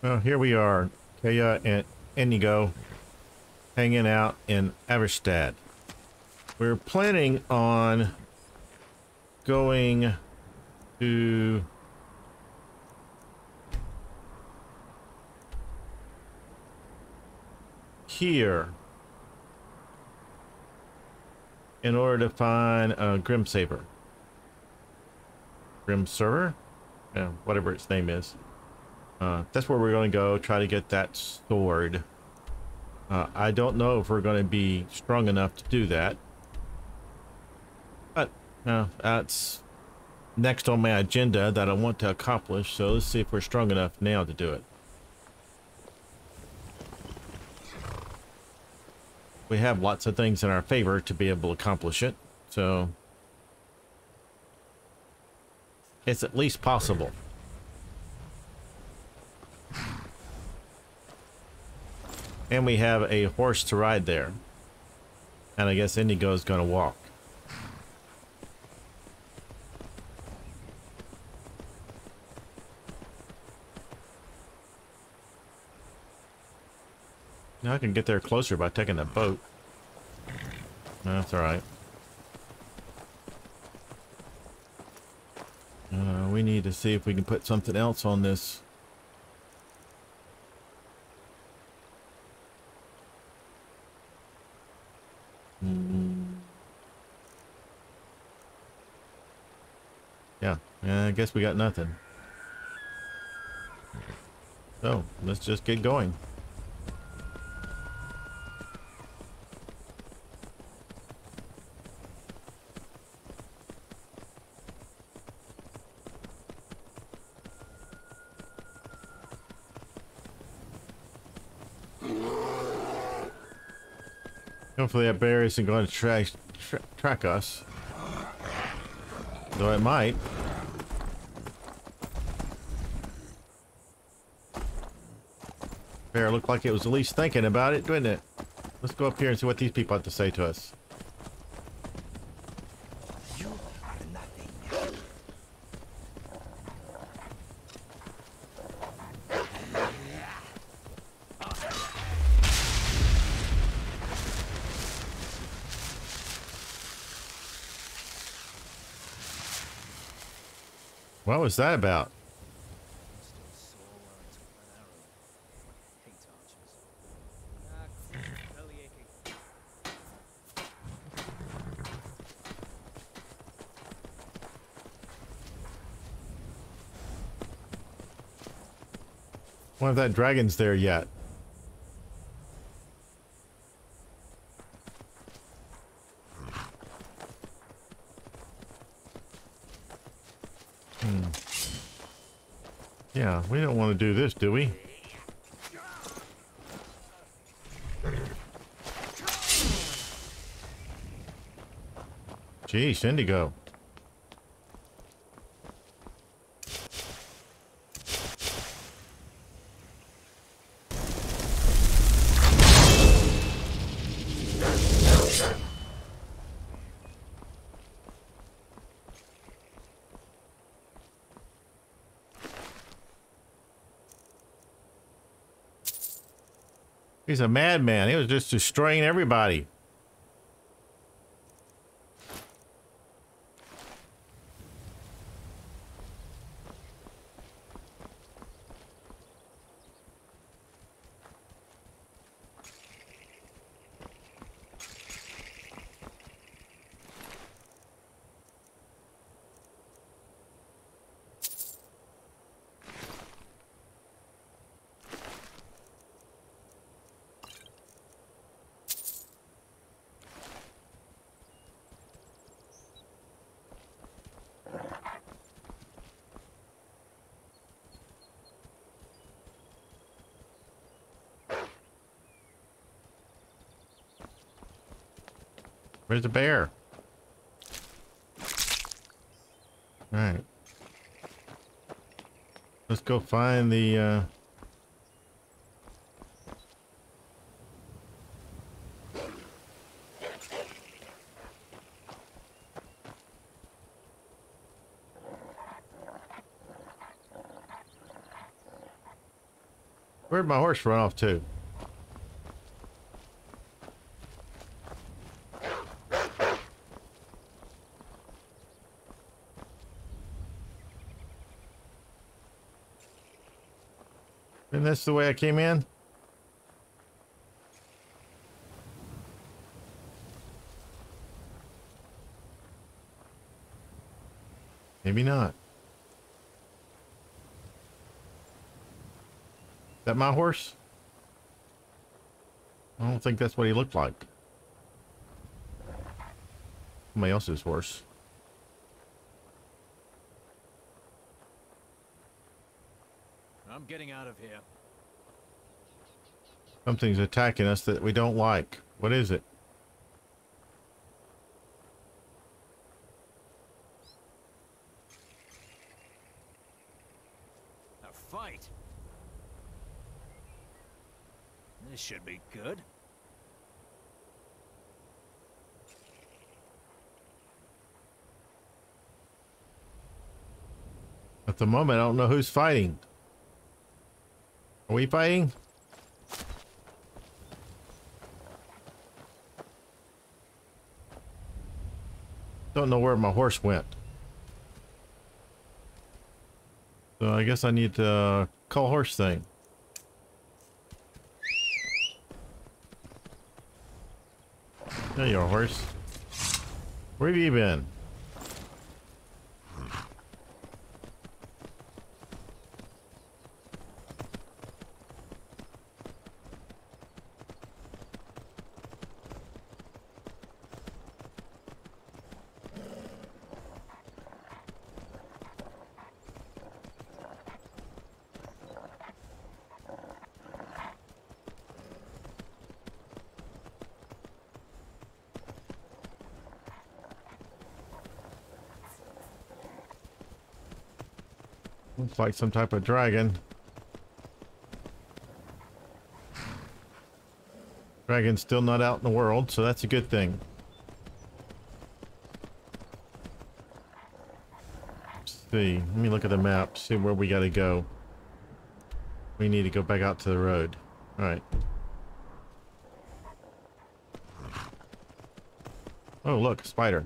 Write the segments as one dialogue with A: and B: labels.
A: Well, here we are, Kaya and Inigo, hanging out in Averstad. We're planning on going to here in order to find a Grim Saber. Grim Server? Yeah, whatever its name is. Uh, that's where we're going to go, try to get that sword. Uh, I don't know if we're going to be strong enough to do that. But, uh, that's next on my agenda that I want to accomplish, so let's see if we're strong enough now to do it. We have lots of things in our favor to be able to accomplish it, so it's at least possible. And we have a horse to ride there. And I guess Indigo is going to walk. Now I can get there closer by taking the boat. that's alright. Uh, we need to see if we can put something else on this Yeah, I guess we got nothing. So, let's just get going. Hopefully that bear isn't going to track, tra track us. Though it might. Bear looked like it was at least thinking about it, didn't it? Let's go up here and see what these people have to say to us. What was that about? One of that dragon's there yet. Hmm. Yeah, we don't want to do this, do we? Geez, Indigo. He's a madman. He was just destroying everybody. Where's the bear? Alright. Let's go find the, uh... Where'd my horse run off to? That's the way I came in? Maybe not. Is that my horse? I don't think that's what he looked like. Somebody else's horse.
B: I'm getting out of here.
A: Something's attacking us that we don't like. What is it?
B: A fight. This should be good.
A: At the moment, I don't know who's fighting. Are we fighting? Don't know where my horse went. So I guess I need to uh, call horse thing. There you are, horse. Where have you been? Looks like some type of dragon. Dragon's still not out in the world, so that's a good thing. Let's see. Let me look at the map, see where we gotta go. We need to go back out to the road. Alright. Oh, look, spider.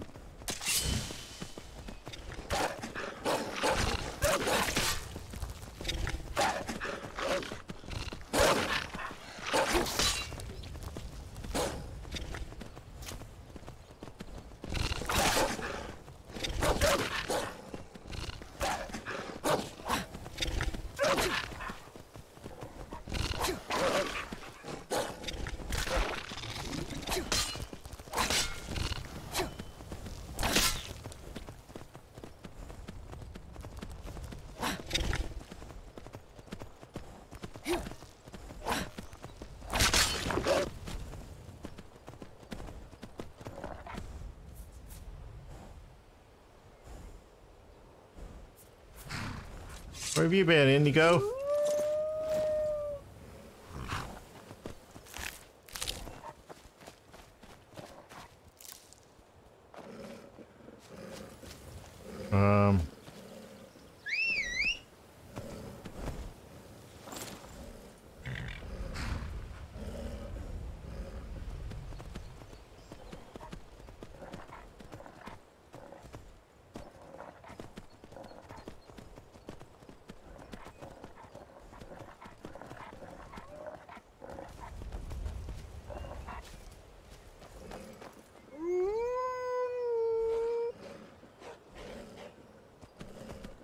A: Where have you been, Indigo?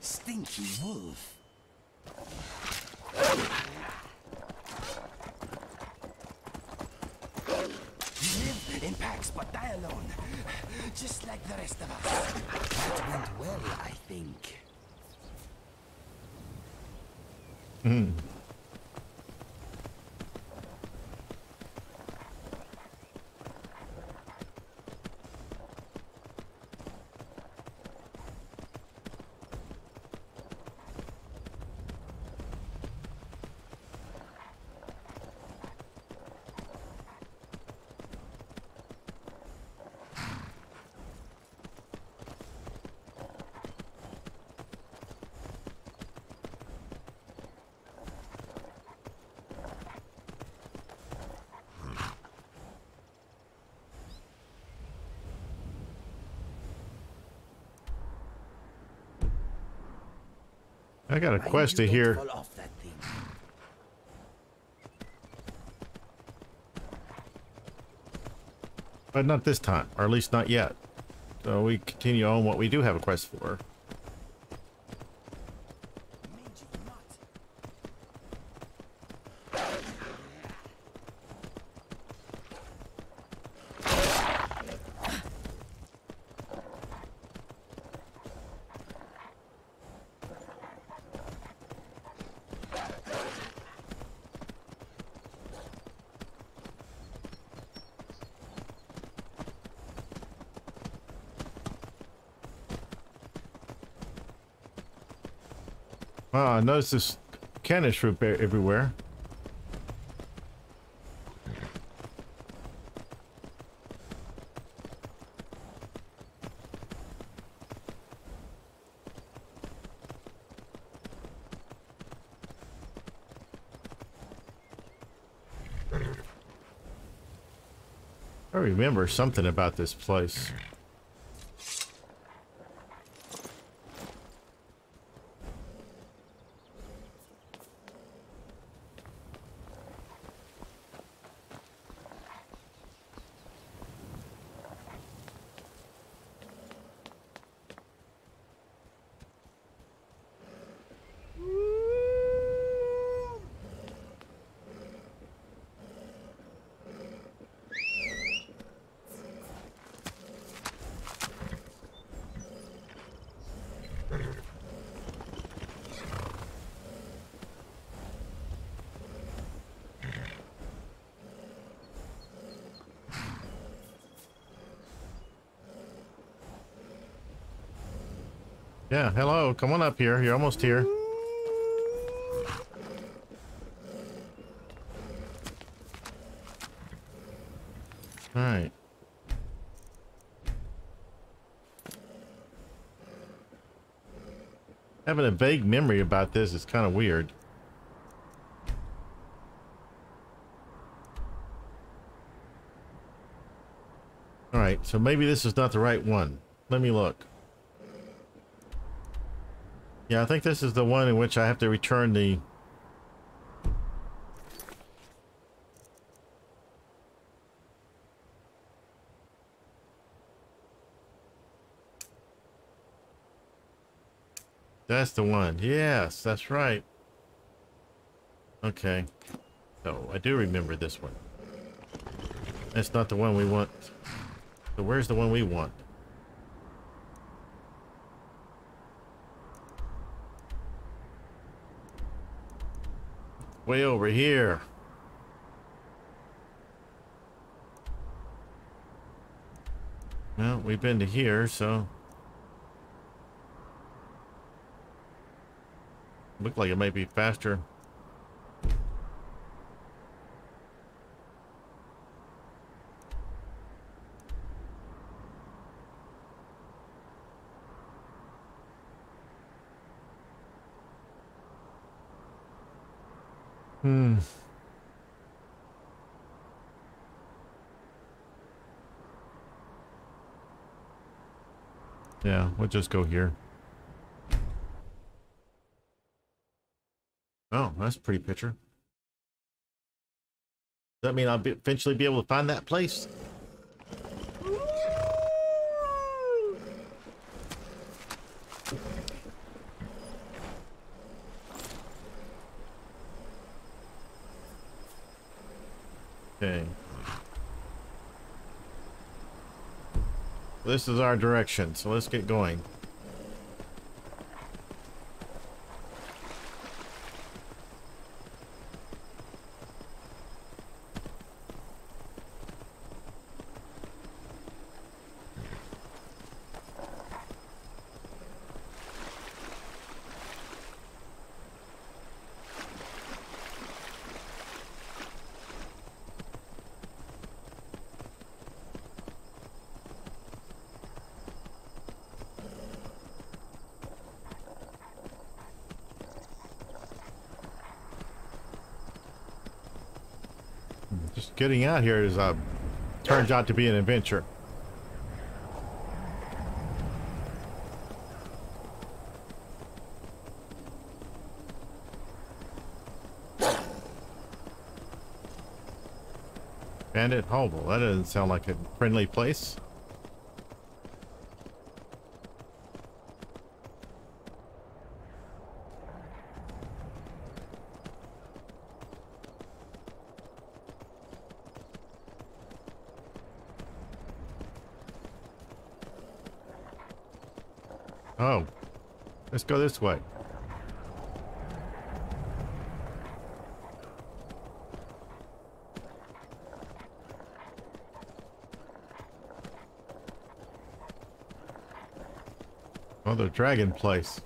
C: Stinky wolf. Live in packs but die alone. Just like the rest of us. That went well, I think. Hmm.
A: I got a quest to hear. But not this time, or at least not yet. So we continue on what we do have a quest for.
C: Mangy nut.
A: Wow, I noticed this cannon bear everywhere. I remember something about this place. Yeah, hello. Come on up here. You're almost here. All right. Having a vague memory about this is kind of weird. All right, so maybe this is not the right one. Let me look. Yeah, I think this is the one in which I have to return the... That's the one. Yes, that's right. Okay. So, I do remember this one. That's not the one we want. So where's the one we want? Way over here. Well, we've been to here, so... Look like it might be faster. We'll just go here. Oh, that's a pretty picture. Does that mean I'll be eventually be able to find that place? Okay. This is our direction, so let's get going. Just getting out here is uh, turns out to be an adventure. Bandit Hobble, that doesn't sound like a friendly place. Go this way. The dragon place.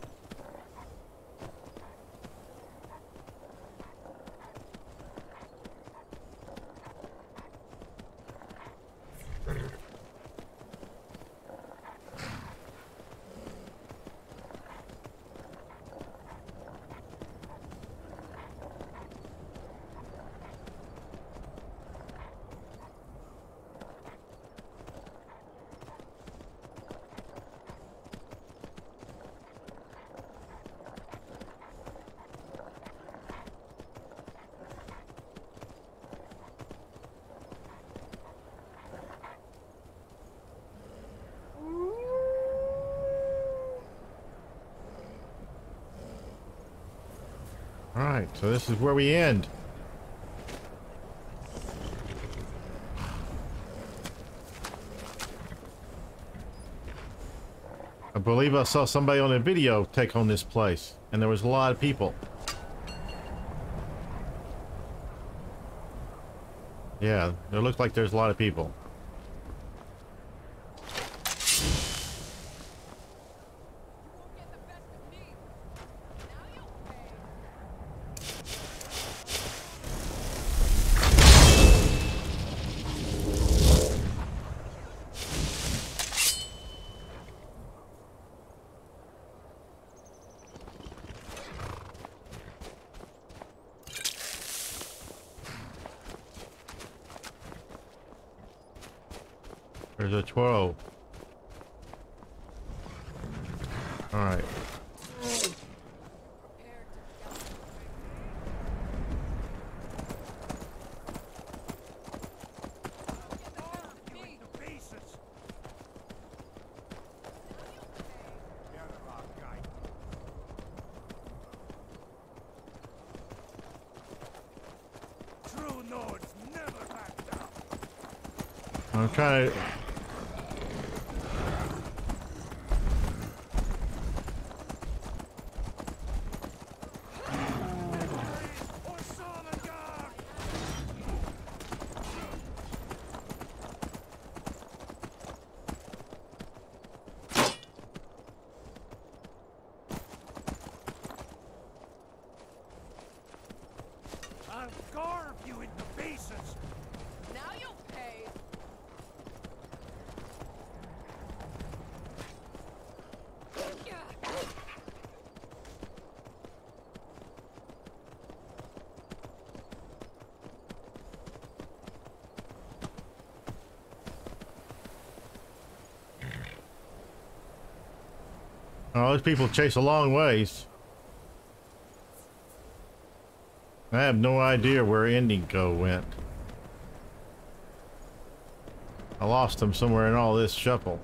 A: All right, so this is where we end. I believe I saw somebody on a video take on this place, and there was a lot of people. Yeah, it looks like there's a lot of people. 12. Alright.
D: True Nords never back down.
A: I'm trying to...
D: Or Sovngarde! I'll carve you into pieces!
E: Now you'll pay.
A: Those people chase a long ways. I have no idea where Indigo went. I lost him somewhere in all this shuffle.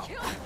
E: I'll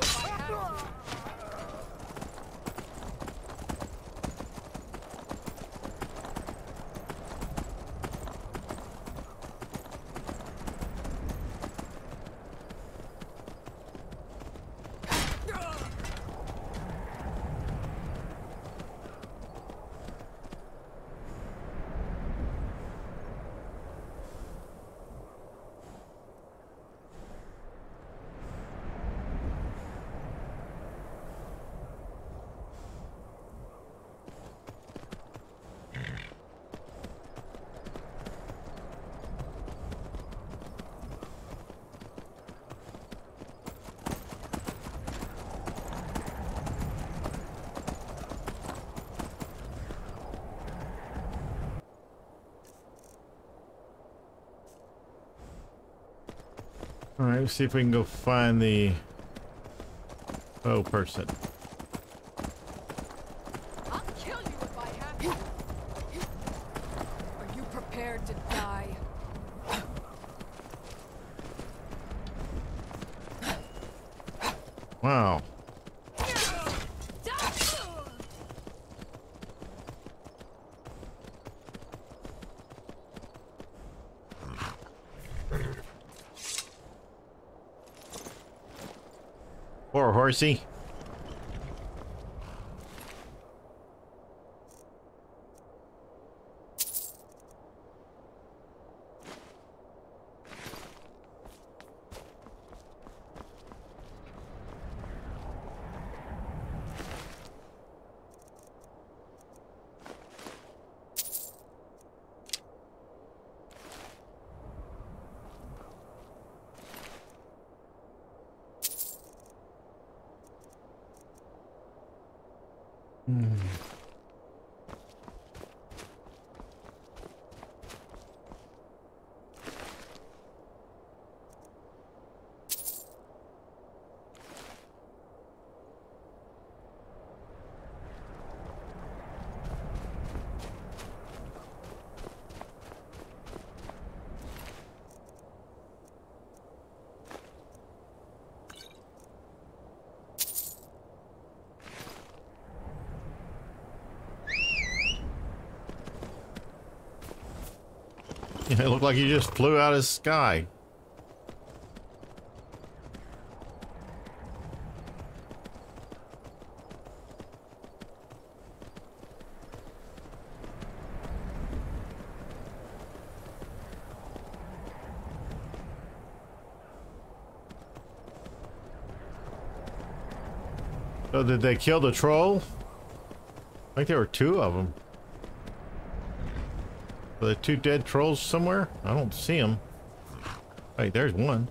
A: All right, let's see if we can go find the oh person.
E: I'll kill you if I have to. Are you prepared to die?
A: Wow. Poor horsey. It looked like he just flew out of the sky. So did they kill the troll? I think there were two of them. Are there two dead trolls somewhere? I don't see them. Hey, there's one.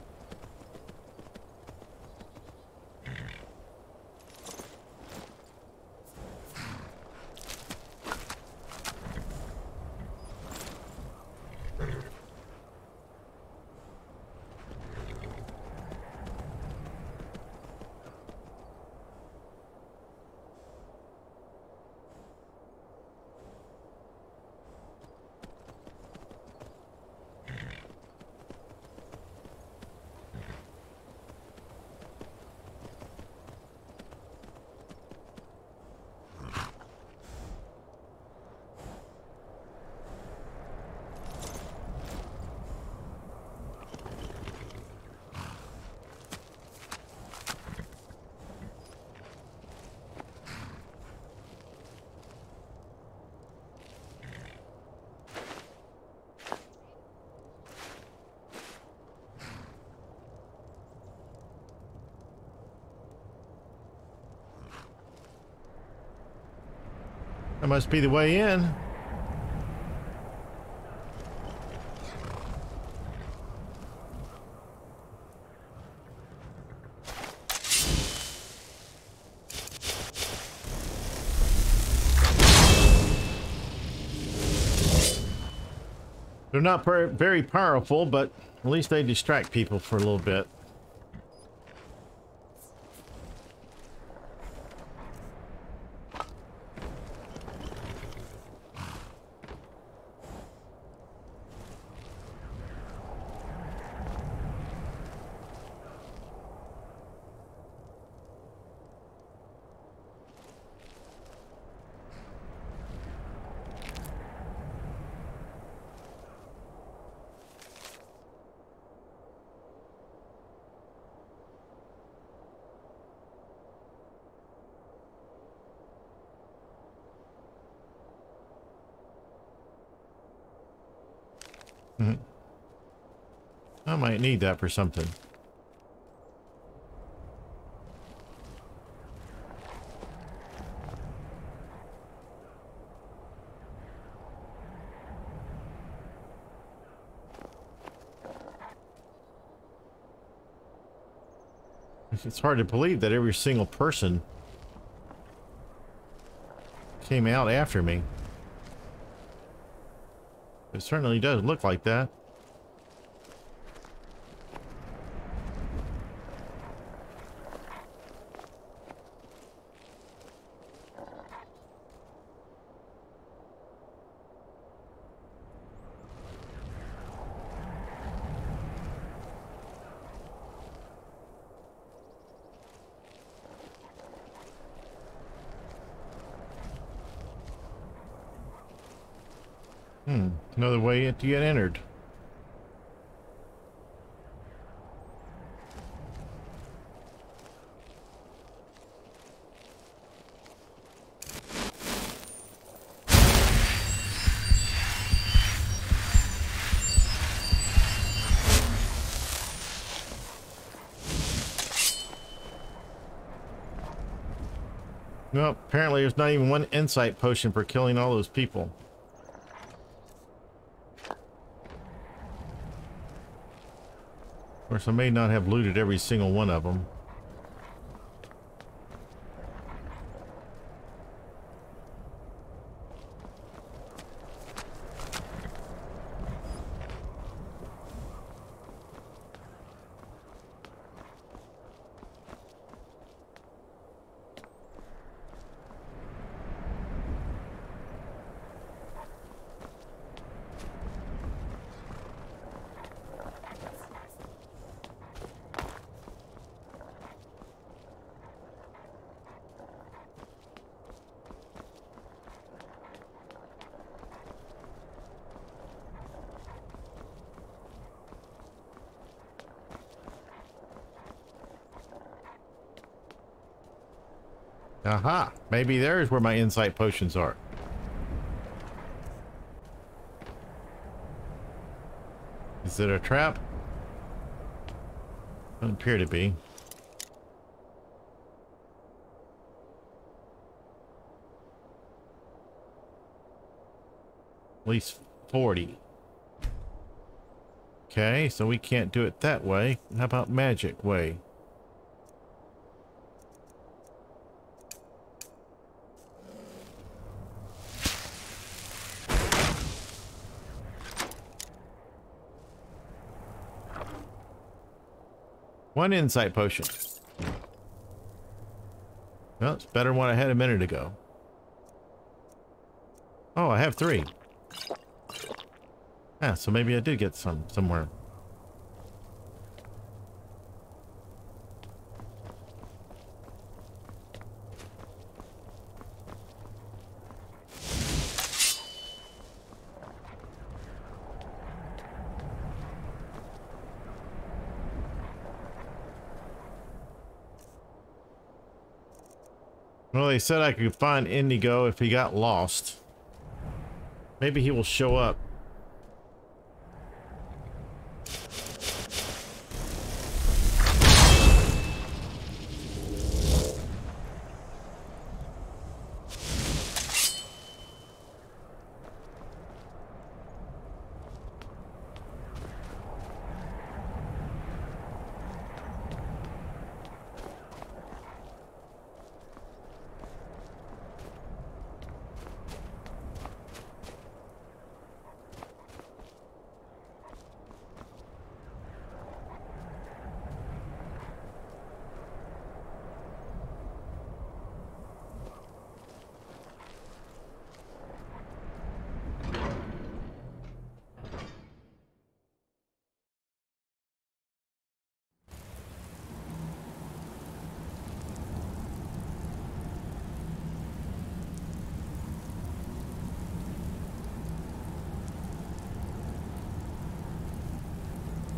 A: That must be the way in. They're not very powerful, but at least they distract people for a little bit. Mm-hmm. I might need that for something. It's hard to believe that every single person came out after me. It certainly does look like that. Hmm, another way to get entered. Well, apparently there's not even one insight potion for killing all those people. Of course, I may not have looted every single one of them. Aha! Maybe there's where my insight potions are. Is it a trap? Doesn't appear to be. At least 40. Okay, so we can't do it that way. How about magic way? One insight potion. Well, it's better than what I had a minute ago. Oh, I have three. Yeah, so maybe I did get some somewhere. Well, they said I could find Indigo if he got lost. Maybe he will show up.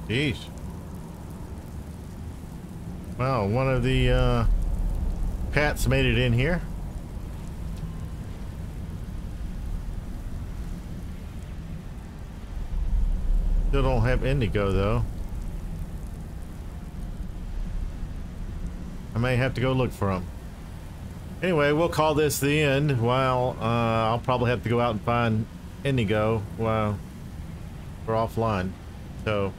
A: Jeez. Wow, one of the uh, pets made it in here. Still don't have Indigo though. I may have to go look for them. Anyway, we'll call this the end. While uh, I'll probably have to go out and find Indigo while we're offline. So,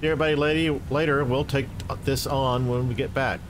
A: see everybody lady later. We'll take this on when we get back.